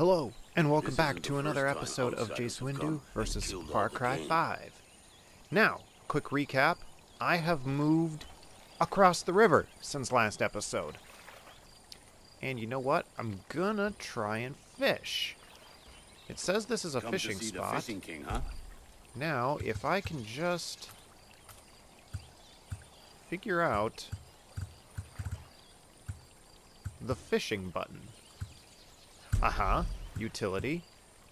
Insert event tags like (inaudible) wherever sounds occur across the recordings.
Hello, and welcome back to another episode of Jace Windu versus Far Cry 5. Now, quick recap I have moved across the river since last episode. And you know what? I'm gonna try and fish. It says this is a Come fishing spot. fishing king, huh? Now, if I can just figure out the fishing button. Uh-huh. Utility.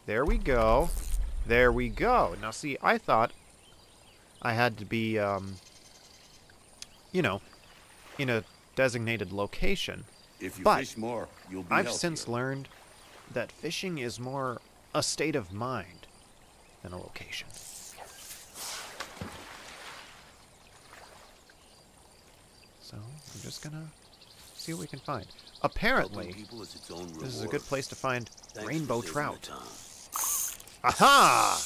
There we go. There we go. Now see, I thought I had to be um you know, in a designated location. If you But fish more, you'll be I've healthier. since learned that fishing is more a state of mind than a location. So, I'm just gonna see what we can find. Apparently, is this is a good place to find Thanks rainbow trout. Aha!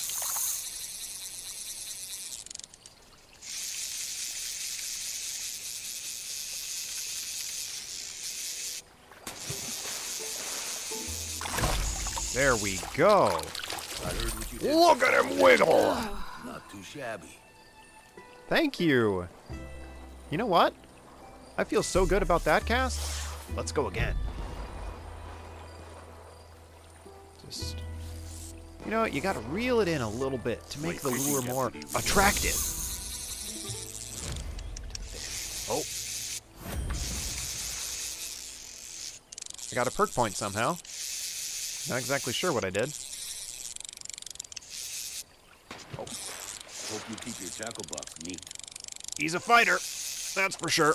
There we go. I heard what you did. Look at him wiggle! Not too shabby. Thank you. You know what? I feel so good about that cast. Let's go again. Just, you know, what? you got to reel it in a little bit to make the lure more attractive. Oh. I got a perk point somehow. Not exactly sure what I did. Oh, Hope you keep your tackle box neat. he's a fighter. That's for sure.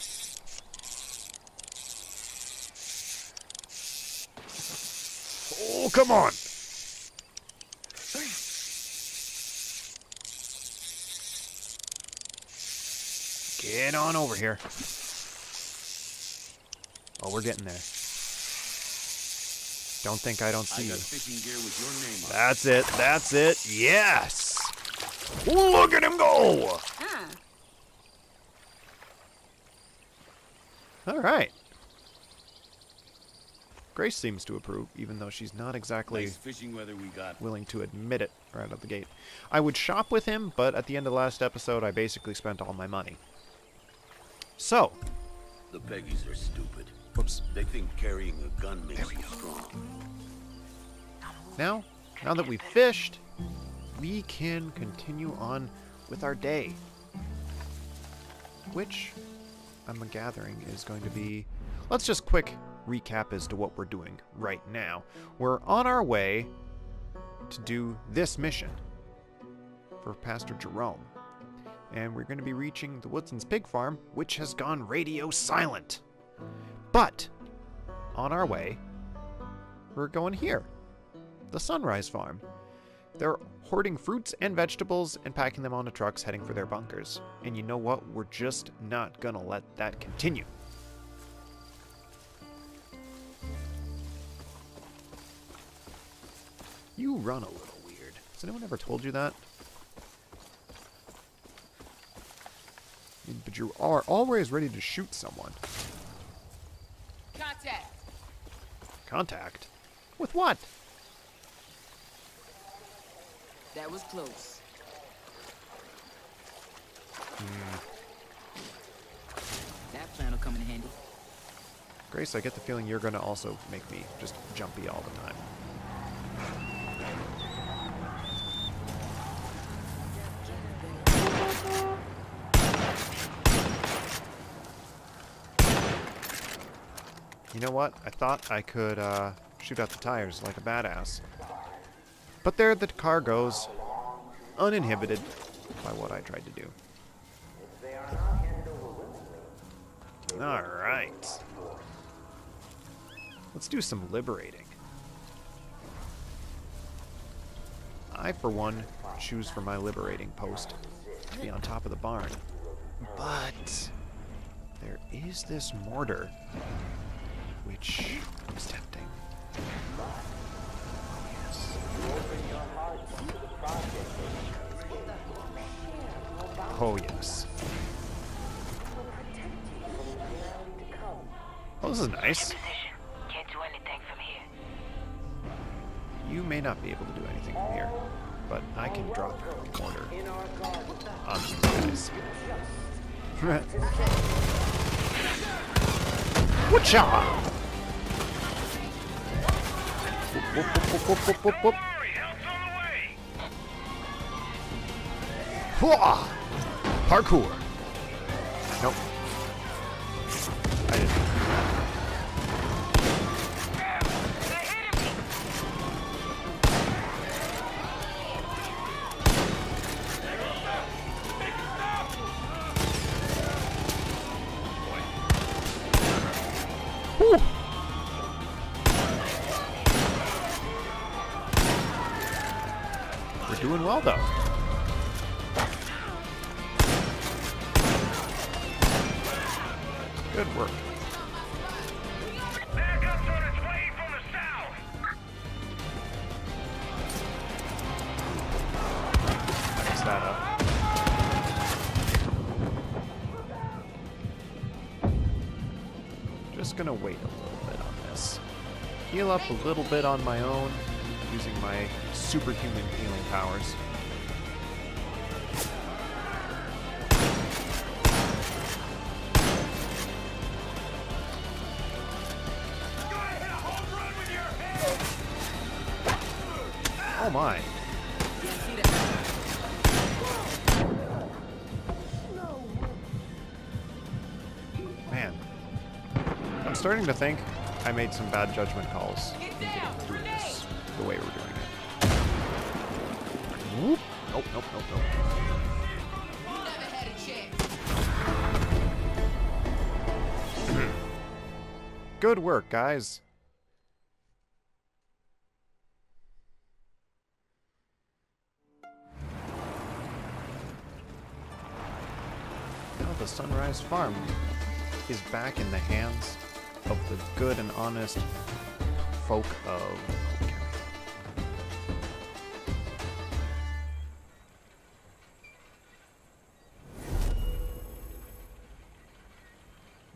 Come on. Get on over here. Oh, we're getting there. Don't think I don't I see you. gear with your name on. That's it. That's it. Yes. Look at him go. Ah, All right. Grace seems to approve, even though she's not exactly Nice fishing weather we got. willing to admit it right out of the gate. I would shop with him, but at the end of the last episode, I basically spent all my money. So, The Peggies are stupid. whoops. They think carrying a gun makes you strong. Now, now that we've fished, we can continue on with our day. Which, I'm gathering, is going to be. Let's just quick recap as to what we're doing right now. We're on our way to do this mission for Pastor Jerome. And we're going to be reaching the Woodson's pig farm, which has gone radio silent. But, on our way, we're going here the Sunrise Farm. They're hoarding fruits and vegetables and packing them onto trucks heading for their bunkers. And you know what? We're just not gonna let that continue. You run a little weird. Has anyone ever told you that? I mean, But you are always ready to shoot someone. contact. Contact? With what? That was close. Hmm. That plan will come in handy. Grace, I get the feeling you're gonna also make me just jumpy all the time. You know what? I thought I could uh, shoot out the tires like a badass. But there the car goes, uninhibited by what I tried to do. Alright. Let's do some liberating. I, for one, choose for my liberating post to be on top of the barn. But there is this mortar, which is tempting. Oh, yes. Oh, this is nice. Can't do anything from here. You may not be able to do anything from here, but I can drop mortar on these guys. Whatcha? Whoop, whoop, whoop. Parkour. Up a little bit on my own using my superhuman healing powers. Oh my. Man. I'm starting to think made some bad judgment calls in getting this the way we're doing it. Whoop. Nope, nope, nope, nope. Never had a chance. Good work, guys. Now the Sunrise Farm is back in the hands of the good and honest folk of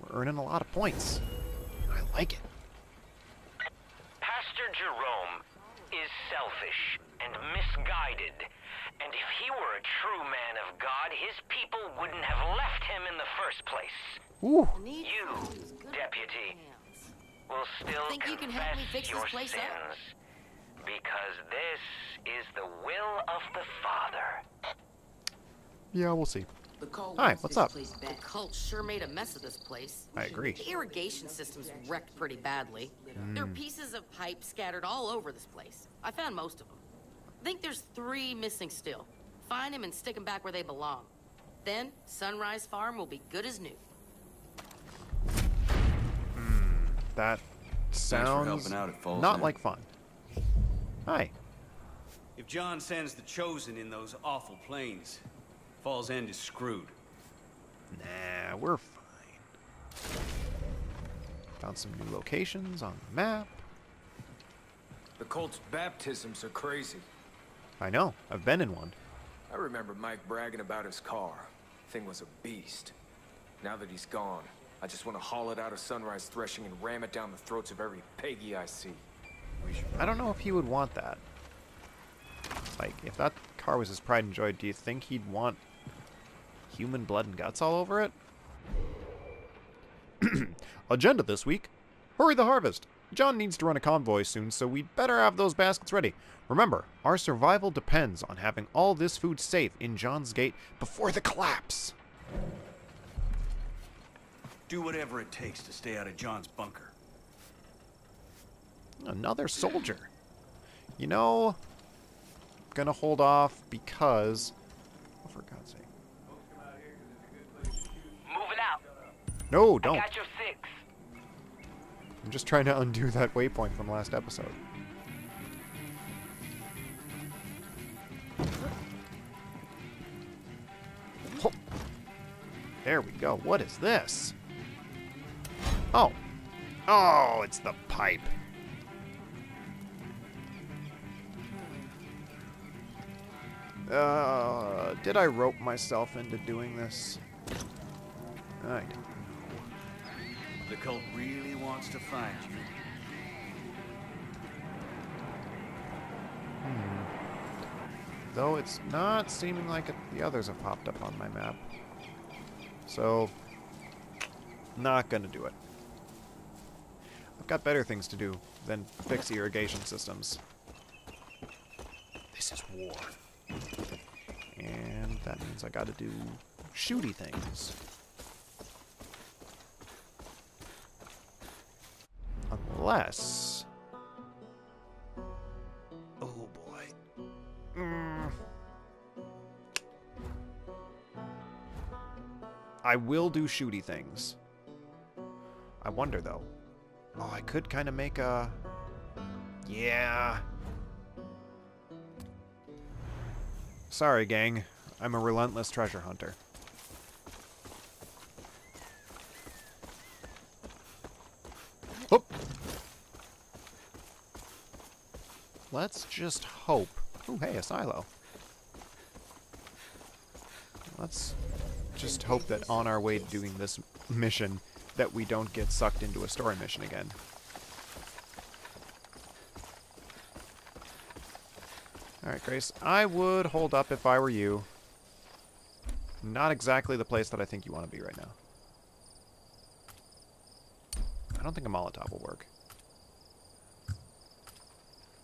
We're earning a lot of points. I like it. Pastor Jerome is selfish and misguided. And if he were a true man of God, his people wouldn't have left him in the first place. Ooh. You, deputy, will still Think you can help confess me fix this your place sins. up? Because this is the will of the Father. Yeah, we'll see. The cult Hi, what's up? The cult sure made a mess of this place. I agree. The irrigation system's wrecked pretty badly. Hmm. There are pieces of pipe scattered all over this place. I found most of them. I think there's three missing still. Find them and stick them back where they belong. Then Sunrise Farm will be good as new. That sounds out not End. like fun. Hi. If John sends the Chosen in those awful planes, Falls End is screwed. Nah, we're fine. Found some new locations on the map. The cult's baptisms are crazy. I know. I've been in one. I remember Mike bragging about his car. Thing was a beast. Now that he's gone, I just want to haul it out of Sunrise Threshing and ram it down the throats of every Peggy I see. I don't know if he would want that. Like, if that car was his pride and joy, do you think he'd want human blood and guts all over it? (clears throat) Agenda this week. Hurry the harvest. John needs to run a convoy soon, so we'd better have those baskets ready. Remember, our survival depends on having all this food safe in John's Gate before the collapse. Do whatever it takes to stay out of John's bunker. Another soldier. You know, I'm gonna hold off because. Oh, for God's sake. Move it out. No, don't. got your six. I'm just trying to undo that waypoint from last episode. Ho- There we go. What is this? Oh. Oh, it's the pipe. Uh, did I rope myself into doing this? I don't know. The cult really wants to find you. Though it's not seeming like it, the others have popped up on my map. So, not gonna do it. I've got better things to do than fix irrigation systems. This is war. And that means I gotta do shooty things. Unless... Oh boy. Mm. I will do shooty things. I wonder though. Oh, I could kind of make a... Yeah. Sorry, gang. I'm a relentless treasure hunter. Oop. Let's just hope. Oh, hey, a silo. Let's just hope that on our way to doing this mission that we don't get sucked into a story mission again. Alright, Grace. I would hold up if I were you. Not exactly the place that I think you want to be right now. I don't think a Molotov will work.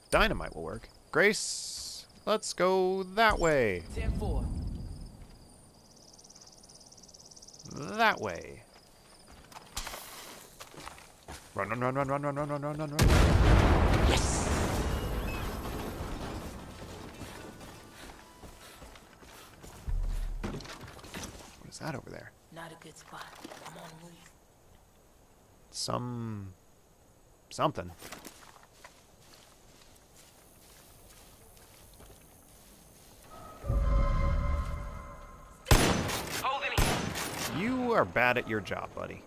Dynamite will work. Grace, let's go that way. 10-4. That way. Run, run, run, run, run, run, run, run, run, run, run. Yes! What is that over there? Not a good spot. I'm on the move. Some... something. Holding it. You are bad at your job, buddy.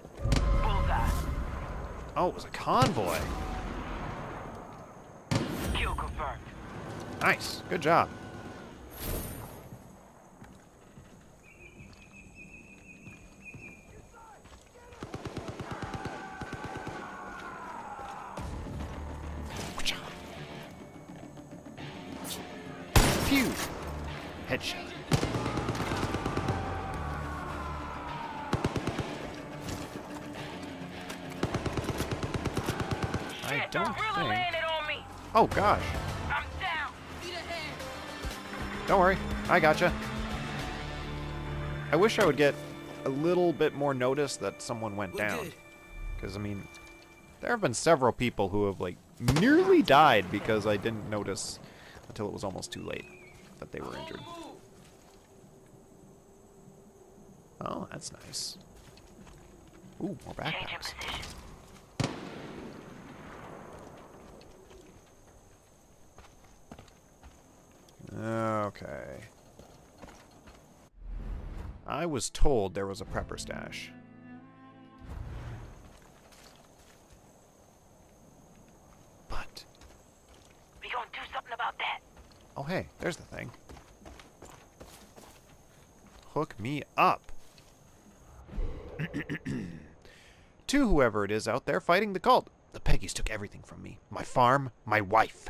Oh, it was a convoy. Kill confirmed. Nice. Good job. Phew. Headshot. Don't really think. landed on me. Oh gosh. I'm down. Don't worry, I gotcha. I wish I would get a little bit more notice that someone went We're down. Because, I mean, there have been several people who have, like, nearly died because I didn't notice until it was almost too late that they were injured. Oh, that's nice. Ooh, more Changing backpacks. Okay. I was told there was a prepper stash. But, We gonna do something about that. oh hey, there's the thing. Hook me up. (clears throat) to whoever it is out there fighting the cult. The Peggies took everything from me. My farm, my wife.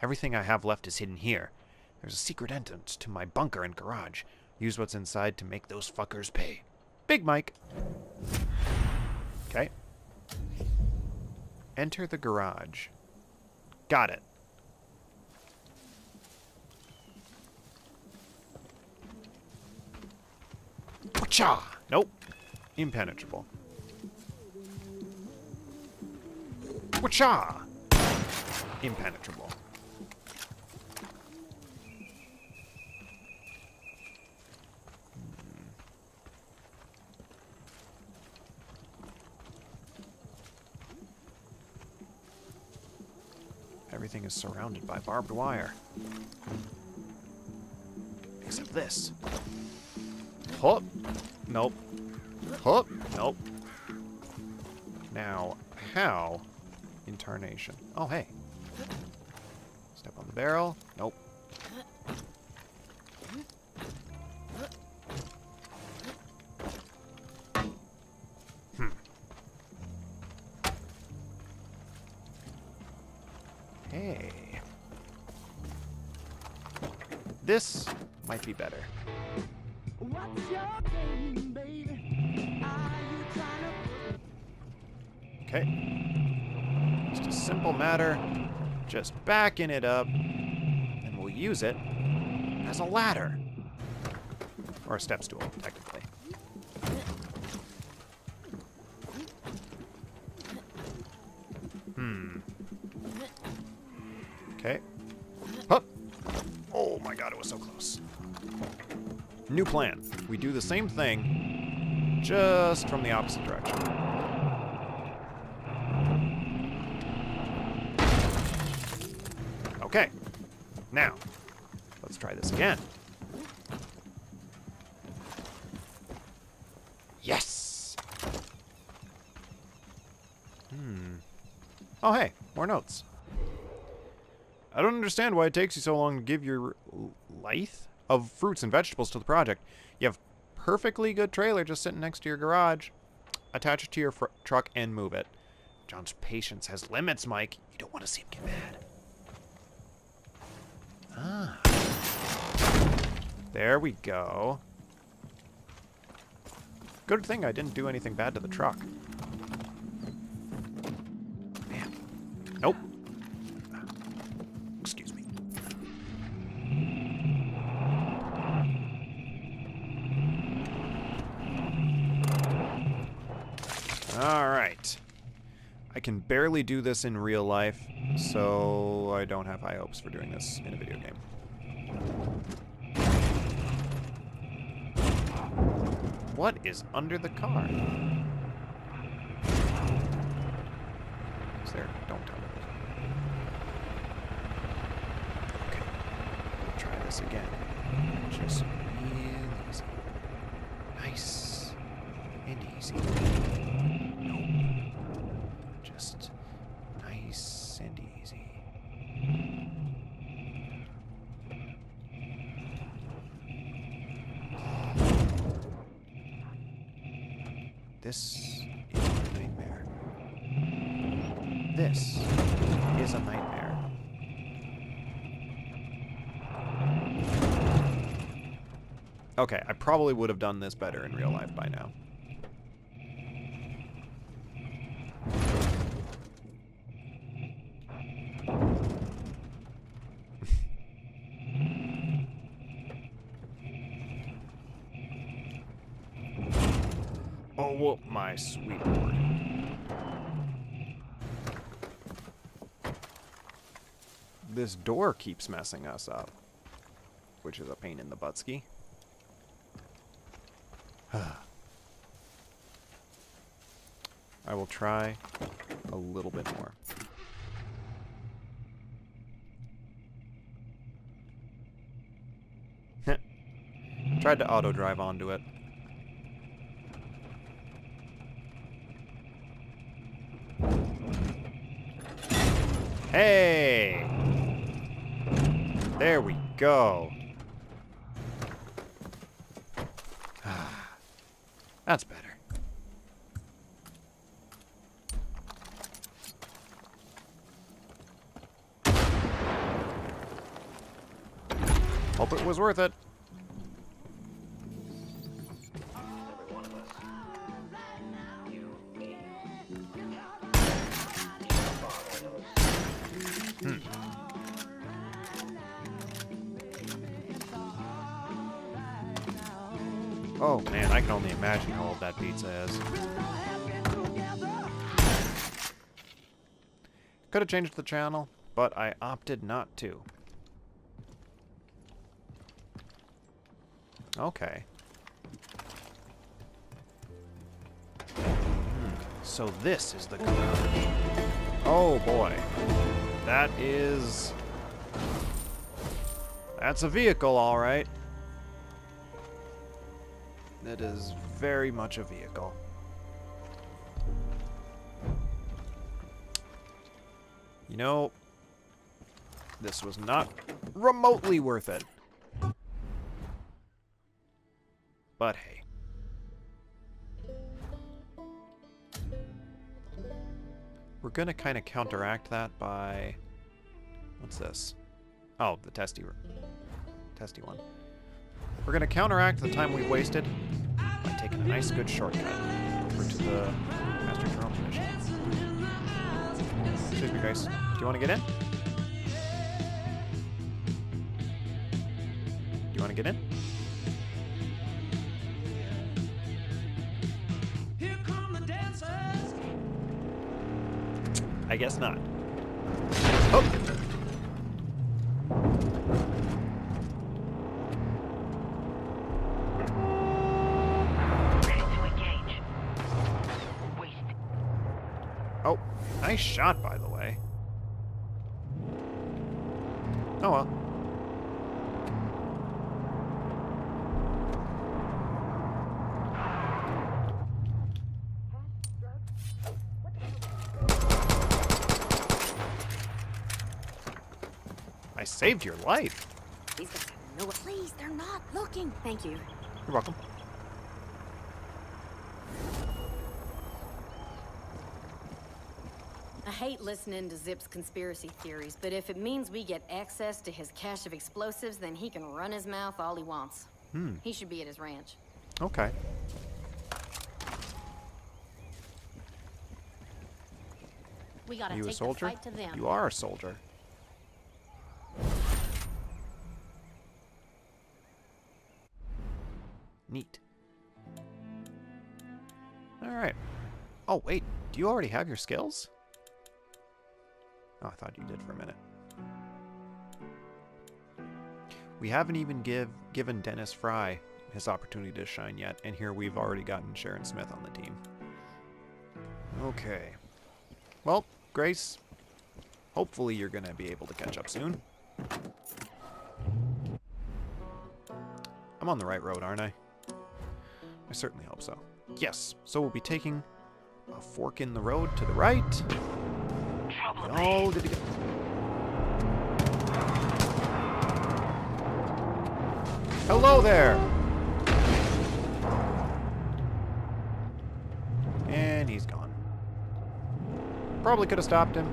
Everything I have left is hidden here. There's a secret entrance to my bunker and garage. Use what's inside to make those fuckers pay. Big Mike. Okay. Enter the garage. Got it. Cha! Nope. Impenetrable. Wacha! Impenetrable. Hmm. Everything is surrounded by barbed wire. Except this. Hup. Nope. Hup. Nope. Now, how? Intarnation. Oh, hey. Step on the barrel. Nope. Just a simple matter. Just backing it up. And we'll use it as a ladder. Or a step stool, technically. Hmm. Okay. Hup. Oh my god, it was so close. New plan. We do the same thing, just from the opposite direction. Okay. Now, let's try this again. Yes! Hmm. Oh, hey, more notes. I don't understand why it takes you so long to give your length of fruits and vegetables to the project. You have perfectly good trailer just sitting next to your garage. Attach it to your truck and move it. John's patience has limits, Mike. You don't want to see him get mad. Ah. There we go. Good thing I didn't do anything bad to the truck. Man. Nope. Excuse me. Alright. I can barely do this in real life, so I don't have high hopes for doing this in a video game. What is under the car? Is there? Don't tell me. Okay. Try this again. Just real easy. Nice and easy. Nope. Just nice and easy. This is a nightmare. This is a nightmare. Okay, I probably would have done this better in real life by now. (laughs) Oh, whoop, my sweet lord. This door keeps messing us up, which is a pain in the buttski. Will try a little bit more. (laughs) Tried to auto drive onto it. Hey! There we go. That's better. Hope it was worth it. Hmm. Oh man, I can only imagine how old that pizza is. Could have changed the channel, but I opted not to. Okay. Hmm, So this is the garage. Oh boy. That is... That's a vehicle, alright. That is very much a vehicle. You know, this was not remotely worth it. But hey. We're gonna kind of counteract that by... What's this? Oh, the testy testy one. We're gonna counteract the time we wasted by taking a nice good shortcut over to the Master Jerome's mission. Excuse me, guys. Do you want to get in? Do you want to get in? I guess not. Oh! Oh, nice shot, by the way. Oh well. I saved your life. These guys have no. Please, they're not looking. Thank you. You're welcome. I hate listening to Zip's conspiracy theories, but if it means we get access to his cache of explosives, then he can run his mouth all he wants. Hmm. He should be at his ranch. Okay. We gotta you take a soldier? the fight to them. You are a soldier. Oh, wait. Do you already have your skills? Oh, I thought you did for a minute. We haven't even give given Dennis Fry his opportunity to shine yet, and here we've already gotten Sharon Smith on the team. Okay. Well, Grace, hopefully you're going to be able to catch up soon. I'm on the right road, aren't I? I certainly hope so. Yes, so we'll be taking a fork in the road to the right. Trouble Oh, did he get... Hello there! And he's gone. Probably could have stopped him.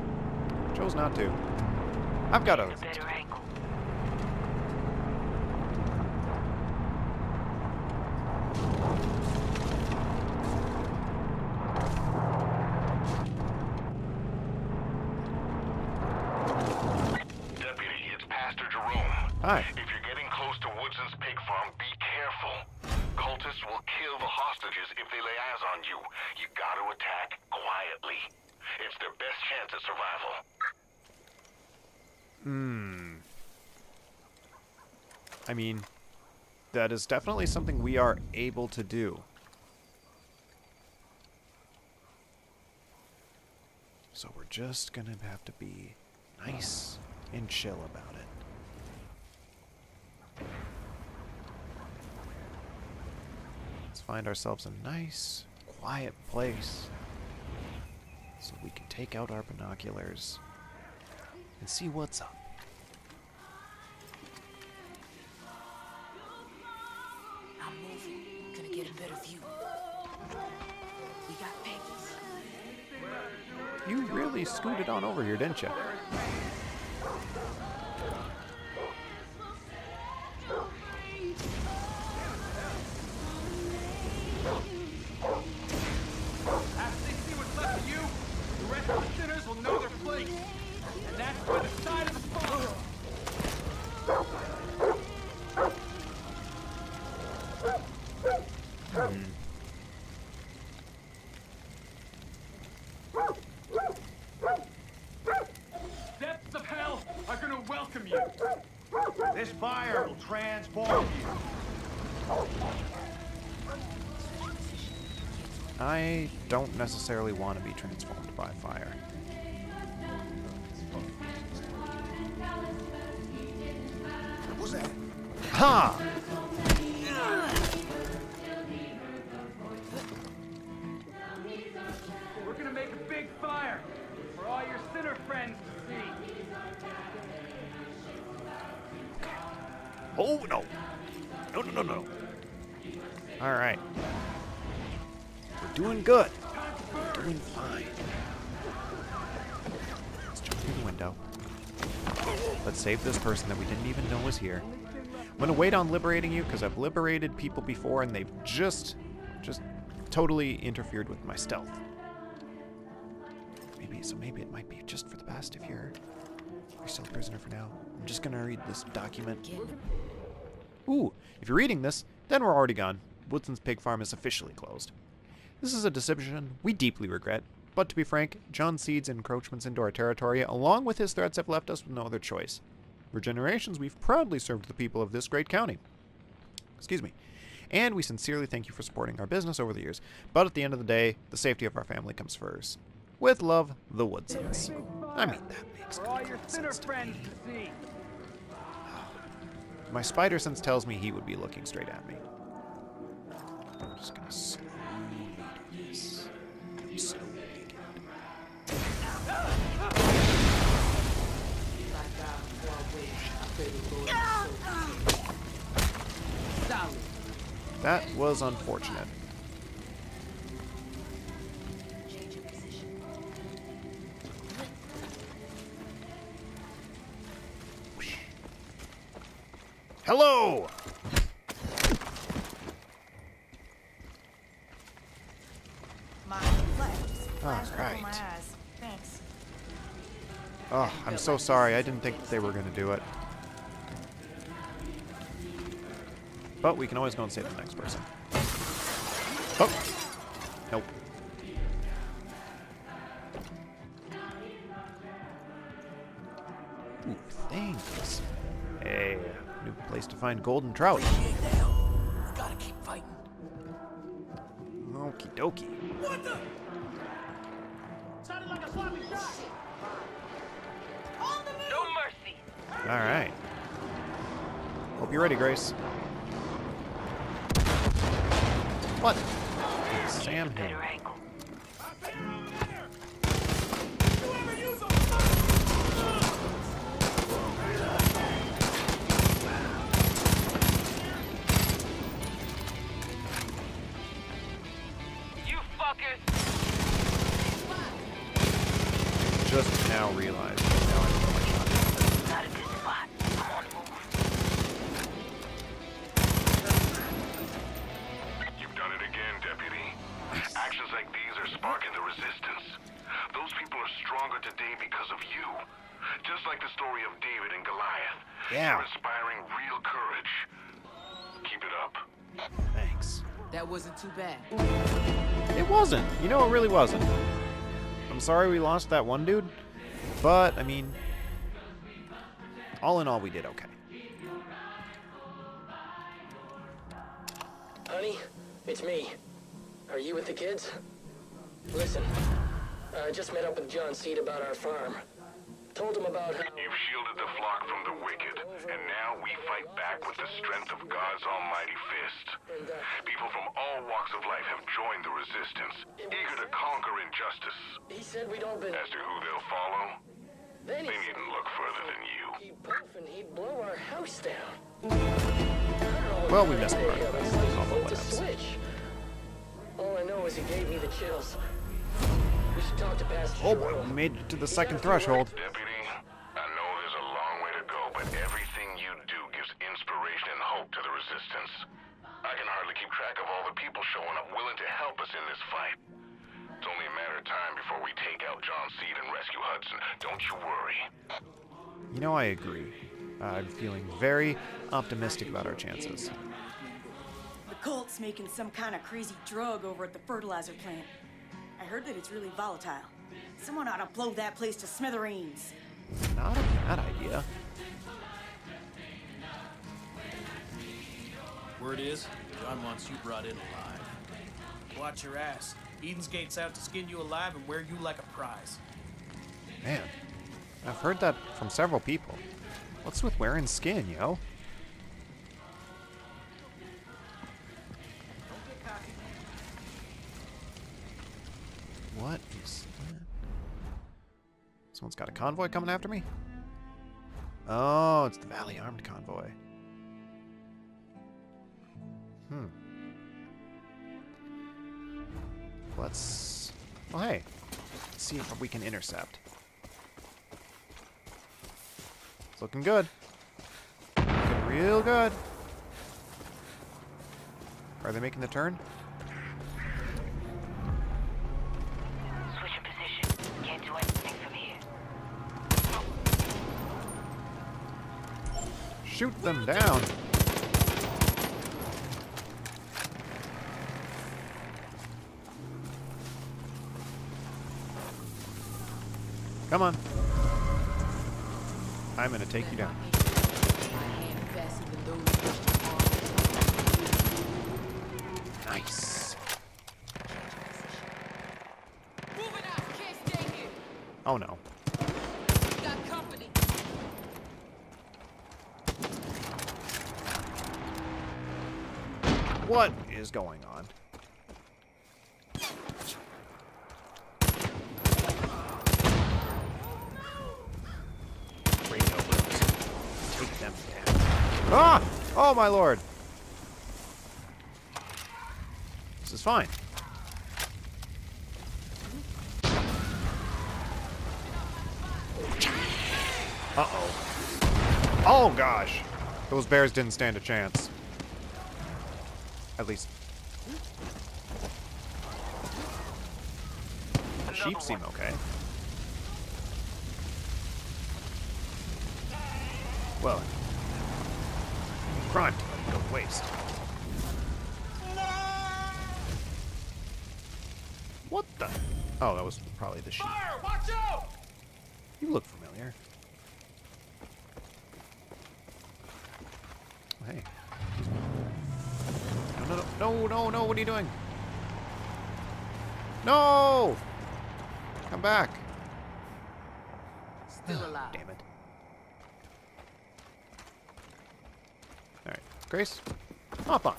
Chose not to. I've got a... a better angle. Deputy, it's Pastor Jerome. Hi. If you're getting close to Woodson's pig farm, be careful. Cultists will kill the hostages if they lay eyes on you. You gotta attack quietly. It's their best chance at survival. Hmm. I mean, that is definitely something we are able to do. So we're just gonna have to be nice and chill about it. Let's find ourselves a nice, quiet place so we can take out our binoculars and see what's up. Really scooted on over here, didn't you? Transformed Doing fine. Let's jump through the window. Let's save this person that we didn't even know was here. I'm gonna wait on liberating you because I've liberated people before and they've just, just totally interfered with my stealth. Maybe so. Maybe it might be just for the best if you're you're still a prisoner for now. I'm just gonna read this document. Ooh, if you're reading this, then we're already gone. Woodson's pig farm is officially closed. This is a decision we deeply regret, but to be frank, John Seed's encroachments into our territory, along with his threats, have left us with no other choice. For generations, we've proudly served the people of this great county. Excuse me. And we sincerely thank you for supporting our business over the years. But at the end of the day, the safety of our family comes first. With love, the Woodsons. I mean, that makes For all good your sense friends to see. My spider sense tells me he would be looking straight at me. I'm just gonna slowly do this. Solid. That was unfortunate. Hello! Oh, I'm so sorry. I didn't think they were gonna do it. But we can always go and save the next person. Oh! Nope. Ooh, thanks. Hey, new place to find golden trout. Appreciate the help. We gotta keep fighting. Okie dokie. You're ready, Grace. What? Sam Hill. angle. Stronger today because of you. Just like the story of David and Goliath. Yeah. You're inspiring real courage. Keep it up. Thanks. That wasn't too bad. It wasn't. You know, it really wasn't. I'm sorry we lost that one dude, but I mean, all in all, we did okay. Honey, it's me. Are you with the kids? Listen, I just met up with John Seed about our farm. Told him about how... You've shielded the flock from the wicked, and now we fight back with the strength of God's almighty fist. People from all walks of life have joined the resistance, eager to conquer injustice. he said we'd all been... As to who they'll follow, they needn't look further than you. he'd puff and he'd blow our house down. Well, we missed part. It's That's like he all but flipped what a switch. All I know is he gave me the chills. Oh boy, we made it to the second got the right- threshold. Deputy, I know there's a long way to go, but everything you do gives inspiration and hope to the resistance. I can hardly keep track of all the people showing up willing to help us in this fight. It's only a matter of time before we take out John Seed and rescue Hudson. Don't you worry. You know, I agree. I'm feeling very optimistic about our chances. The cult's making some kind of crazy drug over at the fertilizer plant. I heard that it's really volatile. Someone ought to blow that place to smithereens. Not a bad idea. Word is, John wants you brought in alive. Watch your ass. Eden's Gate's out to skin you alive and wear you like a prize. Man, I've heard that from several people. What's with wearing skin, yo? Someone's got a convoy coming after me? Oh, it's the Valley Armed Convoy. Hmm. Let's. Well, hey. Let's see if we can intercept. It's looking good. Can real good. Are they making the turn? Shoot them down. Come on. I'm gonna take you down. Nice. Oh no. What is going on? Take them down. Ah! Oh my lord! This is fine. Uh-oh. Oh gosh! Those bears didn't stand a chance. At least. The sheep seem okay. Well, crime to waste. What the? Oh, that was probably the sheep. Fire out! You look familiar. Oh, Hey. No, no, no, what are you doing? No! Come back. Still alive. Damn it. Alright, Grace, hop on.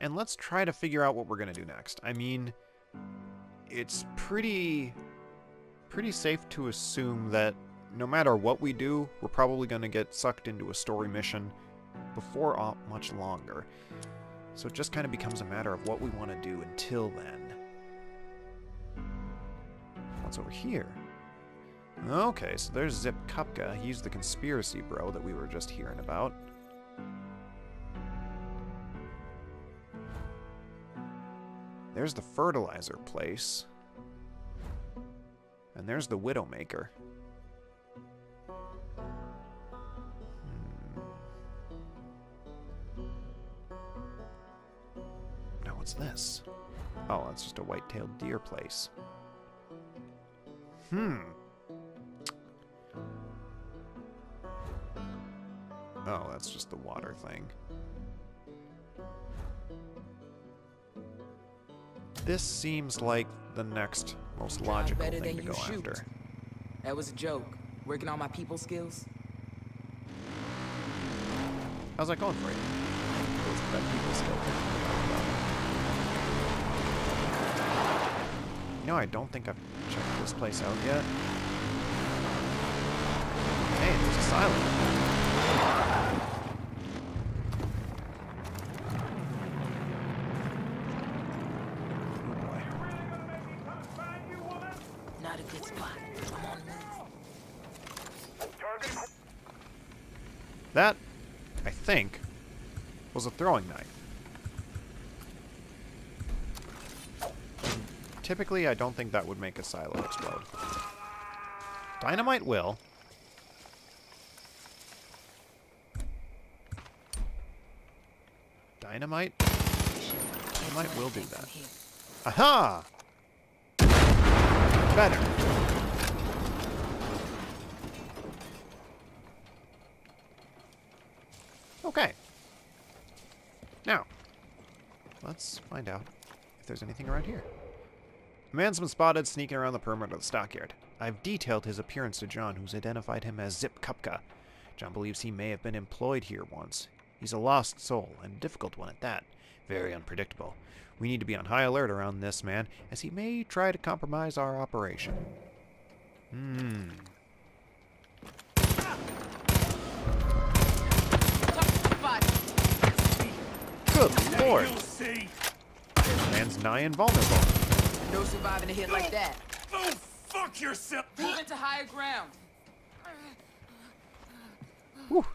And let's try to figure out what we're going to do next. I mean, it's pretty pretty safe to assume that no matter what we do, we're probably going to get sucked into a story mission before much longer. So it just kind of becomes a matter of what we want to do until then. What's over here? Okay, so there's Zip Kupka. He's the conspiracy bro that we were just hearing about. There's the fertilizer place. And there's the Widowmaker. What's this? Oh, that's just a white-tailed deer place. Hmm. Oh, that's just the water thing. This seems like the next most logical thing to go shoot. after. That was a joke. Working on my people skills. How's that going for you? Those bad people still. You know, I don't think I've checked this place out yet. Hey, there's a silent. Oh. Not a good spot. I'm on move. That, I think, was a throwing knife. Typically, I don't think that would make a silo explode. Dynamite will. Dynamite? Dynamite will do that. Aha! Better. Okay. Now, let's find out if there's anything around here. A man's been spotted sneaking around the perimeter of the stockyard. I've detailed his appearance to John, who's identified him as Zip Kupka. John believes he may have been employed here once. He's a lost soul, and a difficult one at that. Very unpredictable. We need to be on high alert around this man, as he may try to compromise our operation. Hmm. Good lord! This man's nigh invulnerable. No surviving a hit like that. Oh, fuck yourself! Move into higher ground. Whew.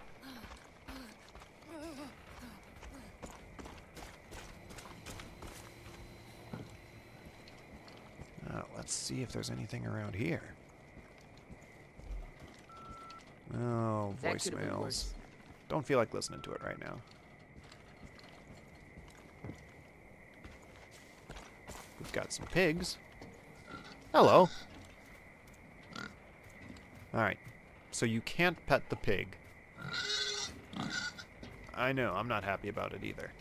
Uh, let's see if there's anything around here. Oh, That could've been voicemails. Don't feel like listening to it right now. We've got some pigs. Hello. Alright. So you can't pet the pig. I know, I'm not happy about it either.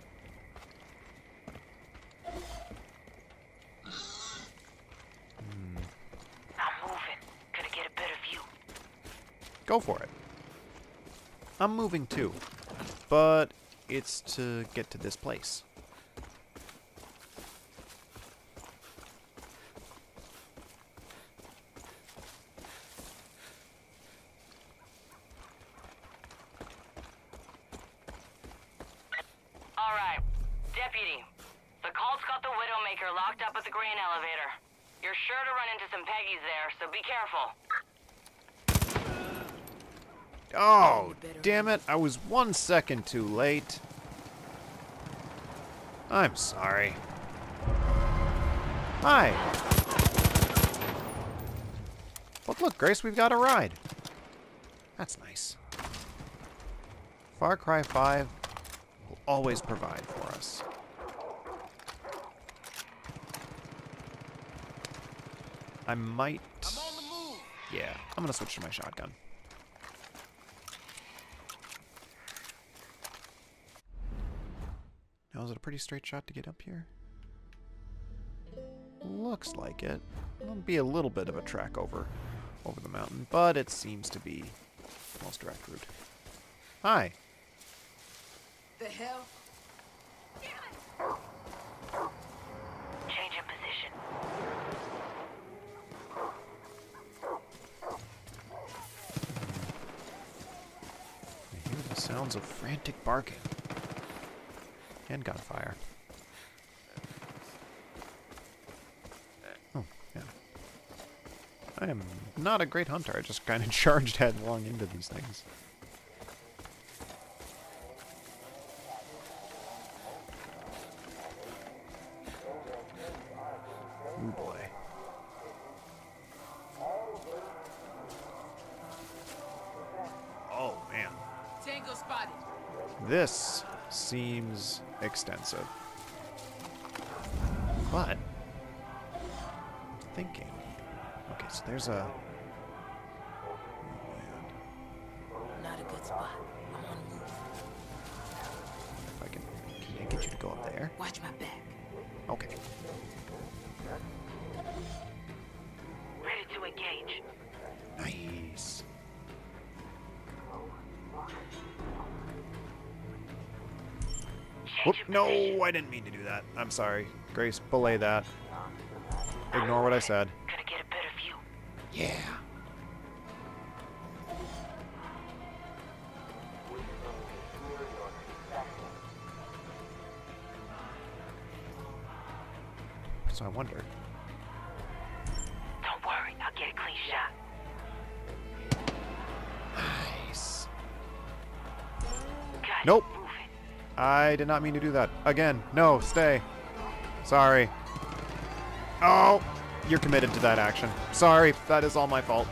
Hmm. I'm moving. Gonna get a better view. Go for it. I'm moving too. But it's to get to this place. All right. Deputy, the cult's got the Widowmaker locked up at the grain elevator. You're sure to run into some Peggies there, so be careful. Oh, damn it. I was one second too late. I'm sorry. Hi. But look, Grace, we've got a ride. That's nice. Far Cry 5 will always provide for us. I might... Yeah, I'm gonna switch to my shotgun. Now, is it a pretty straight shot to get up here? Looks like it. It'll be a little bit of a track over, over the mountain, but it seems to be the most direct route. Hi. The hell? Change in position. I hear the sounds of frantic barking and gunfire. Oh, yeah. I am not a great hunter. I just kind of (laughs) charged headlong into these things. Oh boy. Oh man. Tango spotted. This seems extensive. But thinking. Okay, so there's a no, I didn't mean to do that. I'm sorry. Grace, belay that. Ignore what I said. Gonna get a better view. Yeah. So I wonder. Don't worry, I'll get a clean shot. Nice. Got Nope. I did not mean to do that. Again, no, stay. Sorry. Oh, you're committed to that action. Sorry, that is all my fault.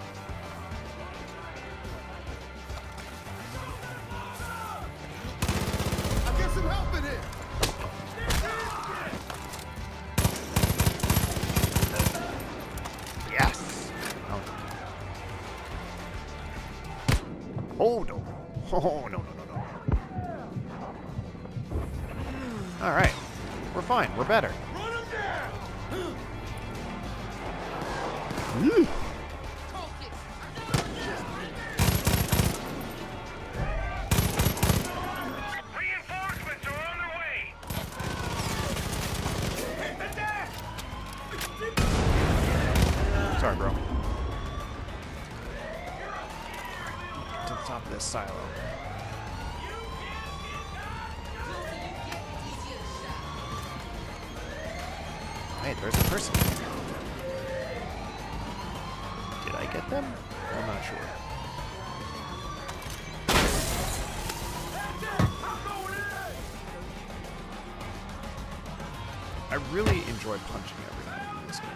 I really enjoy punching everything in this game.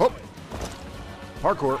Oh! Parkour.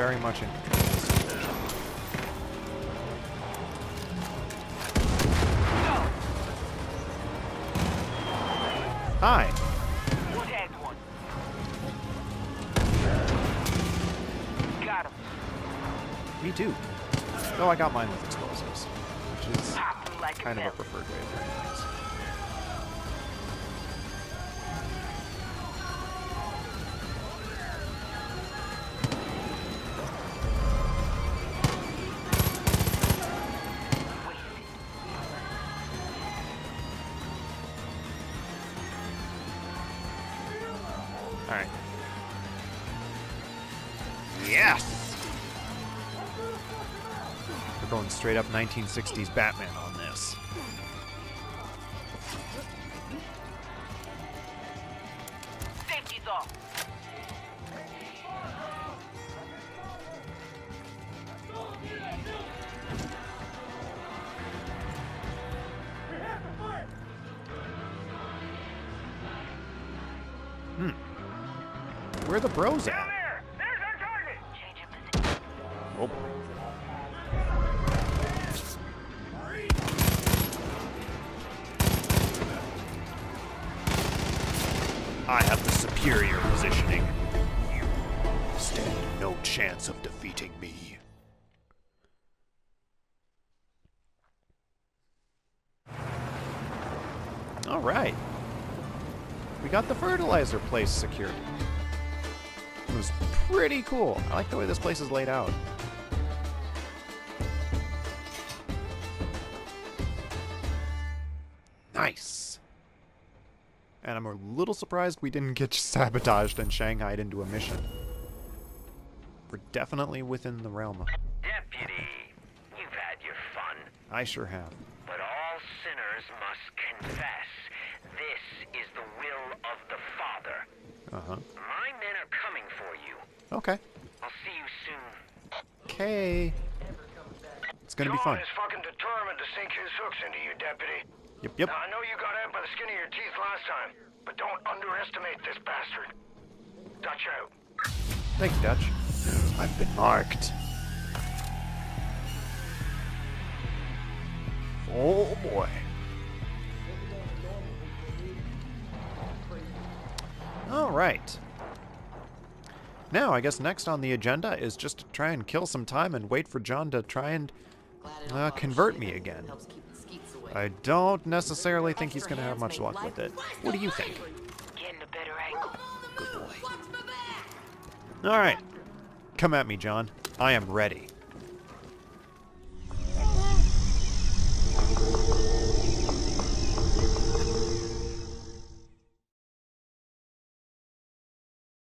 Very much in control of the situation. Hi. One. Got him. Me too. Though I got mine straight up 1960s Batman got the fertilizer place secured. It was pretty cool. I like the way this place is laid out. Nice. And I'm a little surprised we didn't get (laughs) sabotaged and shanghaied into a mission. We're definitely within the realm. Deputy, you've had your fun, I sure have. but all sinners must confess. This is the will of the Father. Uh-huh. My men are coming for you. Okay. I'll see you soon. Okay. It's gonna be John fun. is fucking determined to sink his hooks into you, deputy. Yep, yep. Now, I know you got out by the skin of your teeth last time, but don't underestimate this bastard. Dutch out. Thank you, Dutch. I've been marked. Oh boy. All right. Now, I guess next on the agenda is just to try and kill some time and wait for John to try and uh, convert me again. I don't necessarily think he's going to have much luck with it. What do you think? Getting a better angle. All right. Come at me, John. I am ready.